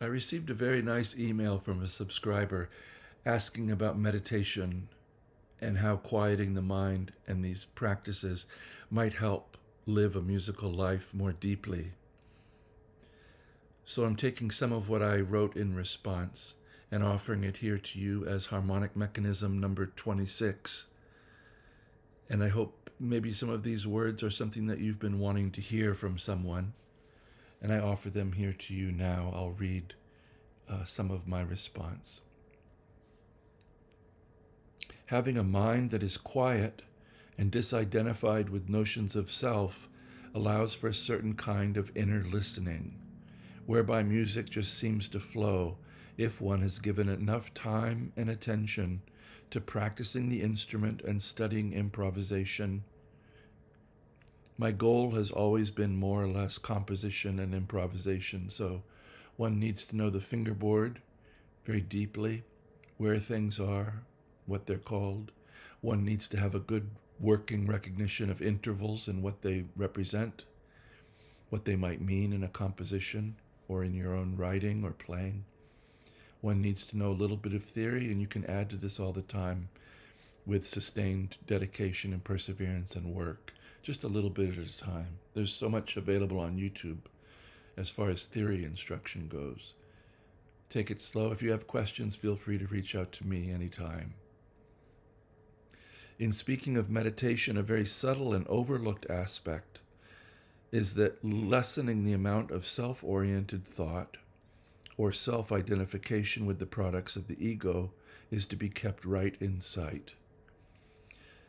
I received a very nice email from a subscriber asking about meditation and how quieting the mind and these practices might help live a musical life more deeply. So I'm taking some of what I wrote in response and offering it here to you as harmonic mechanism number 26. And I hope maybe some of these words are something that you've been wanting to hear from someone and I offer them here to you now. I'll read uh, some of my response. Having a mind that is quiet and disidentified with notions of self allows for a certain kind of inner listening, whereby music just seems to flow if one has given enough time and attention to practicing the instrument and studying improvisation my goal has always been more or less composition and improvisation. So one needs to know the fingerboard very deeply, where things are, what they're called. One needs to have a good working recognition of intervals and what they represent, what they might mean in a composition or in your own writing or playing. One needs to know a little bit of theory, and you can add to this all the time with sustained dedication and perseverance and work just a little bit at a time. There's so much available on YouTube as far as theory instruction goes. Take it slow. If you have questions, feel free to reach out to me anytime. In speaking of meditation, a very subtle and overlooked aspect is that lessening the amount of self oriented thought or self identification with the products of the ego is to be kept right in sight.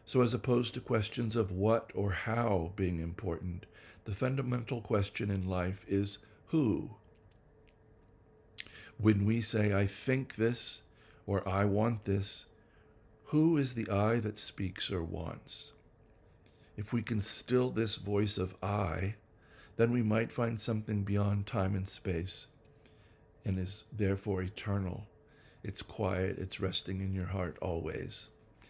So, as opposed to questions of what or how being important, the fundamental question in life is who. When we say, I think this or I want this, who is the I that speaks or wants? If we can still this voice of I, then we might find something beyond time and space and is therefore eternal. It's quiet, it's resting in your heart always.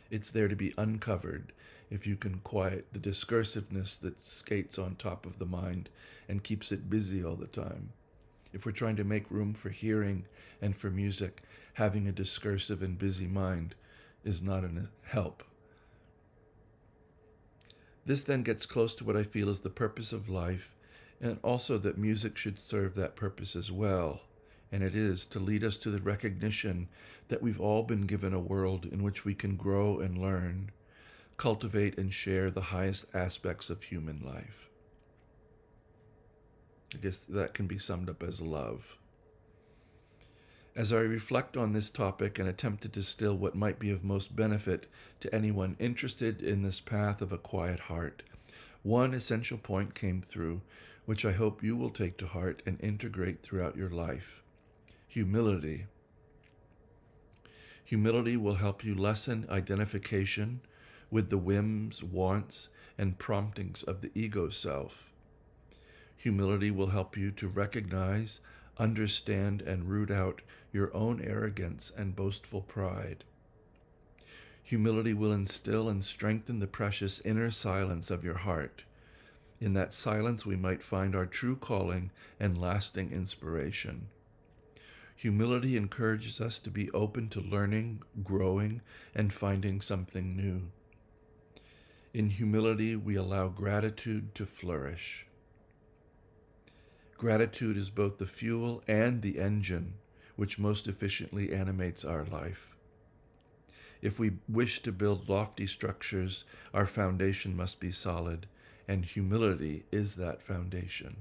It's there to be uncovered if you can quiet the discursiveness that skates on top of the mind and keeps it busy all the time. If we're trying to make room for hearing and for music, having a discursive and busy mind is not a help. This then gets close to what I feel is the purpose of life, and also that music should serve that purpose as well and it is to lead us to the recognition that we've all been given a world in which we can grow and learn, cultivate and share the highest aspects of human life. I guess that can be summed up as love. As I reflect on this topic and attempt to distill what might be of most benefit to anyone interested in this path of a quiet heart, one essential point came through, which I hope you will take to heart and integrate throughout your life humility. Humility will help you lessen identification with the whims, wants, and promptings of the ego self. Humility will help you to recognize, understand, and root out your own arrogance and boastful pride. Humility will instill and strengthen the precious inner silence of your heart. In that silence, we might find our true calling and lasting inspiration. Humility encourages us to be open to learning, growing, and finding something new. In humility, we allow gratitude to flourish. Gratitude is both the fuel and the engine which most efficiently animates our life. If we wish to build lofty structures, our foundation must be solid, and humility is that foundation.